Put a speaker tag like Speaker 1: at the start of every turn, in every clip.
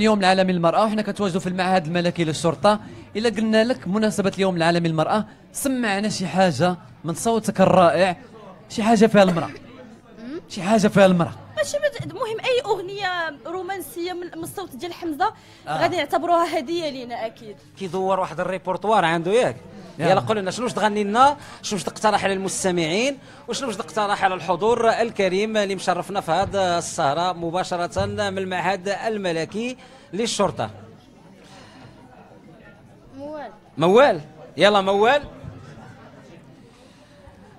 Speaker 1: اليوم العالمي للمرأة وحنا كنتواجدوا في المعهد الملكي للشرطة. إلا قلنا لك مناسبة اليوم العالمي للمرأة سمعنا شي حاجة من صوتك الرائع شي حاجة فيها المرأة. شي حاجة فيها المرأة.
Speaker 2: ماشي المهم أي أغنية رومانسية من من الصوت ديال حمزه
Speaker 3: آه.
Speaker 2: غادي نعتبروها هدية لينا أكيد.
Speaker 3: كيدور واحد الريبورتوار عنده ياك.
Speaker 1: يلا.
Speaker 3: يلا. قول لنا شنو باش تغني لنا؟ شنو باش تقترح على المستمعين وشنو باش تقترح على الحضور الكريم اللي مشرفنا في هذه السهرة مباشرة من المعهد الملكي للشرطة.
Speaker 2: موال.
Speaker 3: موال. يلا موال.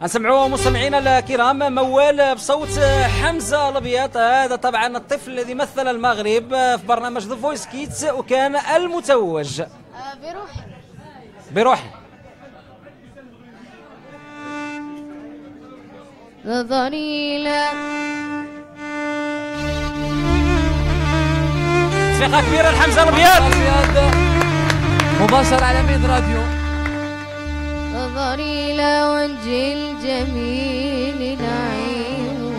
Speaker 3: نسمعوا مستمعينا الكرام موال بصوت حمزة الابيض هذا طبعا الطفل الذي مثل المغرب في برنامج The Voice Kids وكان المتوج.
Speaker 2: بروحي.
Speaker 3: بروحي.
Speaker 2: نظري لا
Speaker 3: تصفيقه كبيرة لحمزه الابيض
Speaker 1: الأبيض مباشر على ميد راديو.
Speaker 2: نظري إلى وجه الجميل نعيم.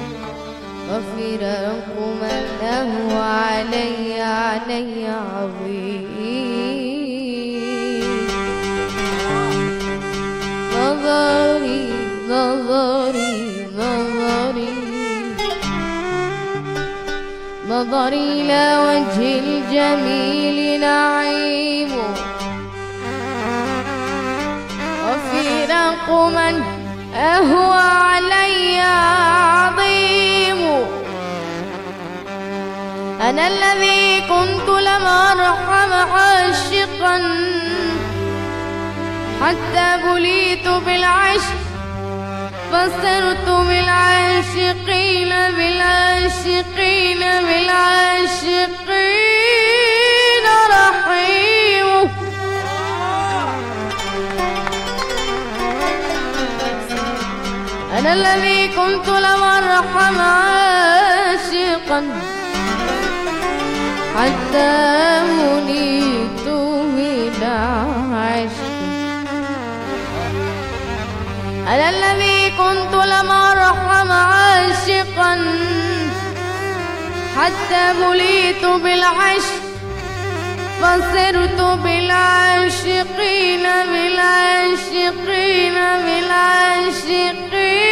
Speaker 2: وفراق من له علي علي عظيم. نظري إلى وجه الجميل نعيم. وفراق من أهوى علي عظيم. أنا الذي كنت لم أرحم عاشقا. حتى بليت بالعشق فصرت بالعاشقين بالعاشقين بالعاشقين رحيم. أنا الذي كنت لم أرحم عاشقا حتى منيت من عشق. أنا الذي كنت لم أرحم عاشقا. حتى بليت بالعشق فصرت بالعاشقين بالعاشقين بالعاشقين.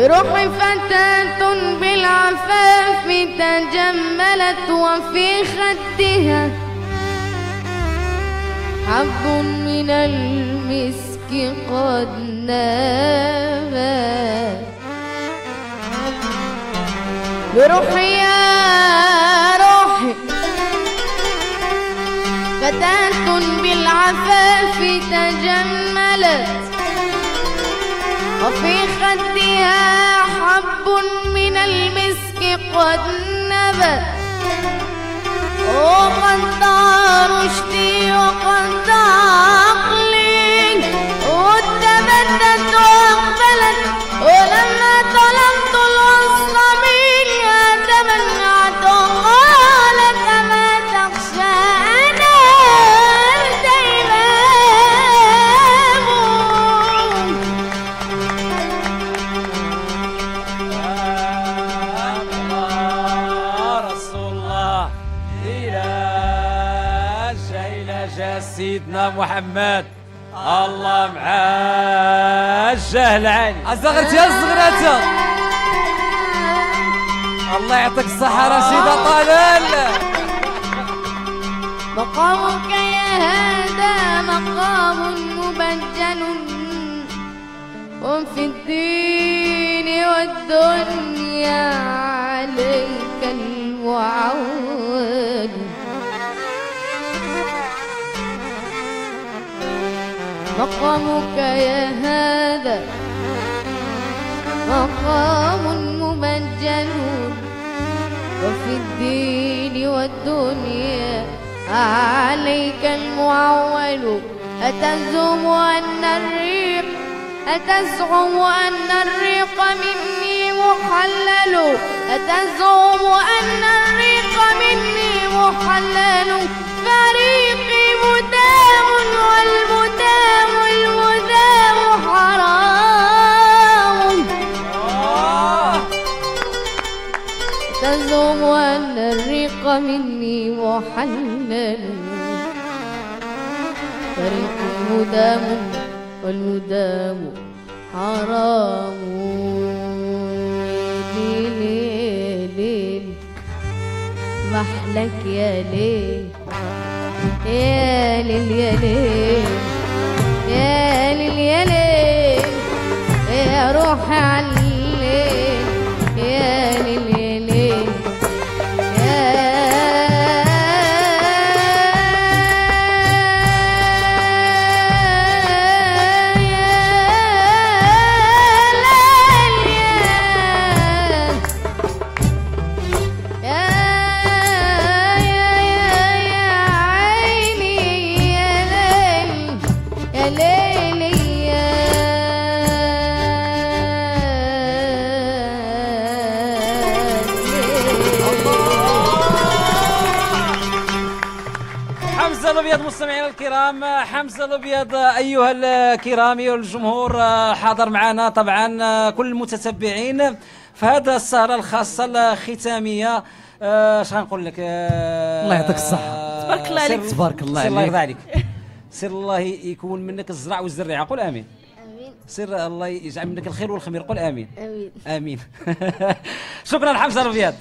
Speaker 2: بروح فتاة بالعفاف تجملت وفي خدها. حب من المسك قد نابت بروحي يا روحي فتاة بالعفاف تجملت وفي خدها حب من المسك قد نبت. وقد ضاع رشدي وقد ضاع
Speaker 3: سيدنا محمد. الله معاه الجهل عالي
Speaker 1: الزغرتي يا الزغراتة الله يعطيك الصحة رشيدة طلال.
Speaker 2: مقامك يا هذا مقام مبجل وفي الدين والدنيا عليك المعول. مقامك يا هذا مقام مبجل وفي الدين والدنيا عليك المعول. أتزعم أن الريق أتزعم أن الريق مني محلل. أتزعم أن الريق مني محلل. مني محلل. طريق مدام والمدام حرام. ليل ليل محلك يا ليل يا ليل يا ليل.
Speaker 3: حمزة الأبيض مستمعينا الكرام. حمزة الأبيض أيها الكرام أيها الجمهور حاضر معنا طبعا كل المتتبعين في هذا السهرة الخاصة الختامية. آه، اش غنقول لك؟ آه،
Speaker 1: الله يعطيك الصحة.
Speaker 4: تبارك الله عليك.
Speaker 1: تبارك الله
Speaker 3: سر الله
Speaker 1: عليك.
Speaker 3: يرضى عليك. سر الله يكون منك الزرع والزريعه قل آمين.
Speaker 2: آمين.
Speaker 3: سر الله يجعل منك الخير والخمير. قل آمين.
Speaker 2: آمين.
Speaker 3: آمين. شكرا حمزة الأبيض.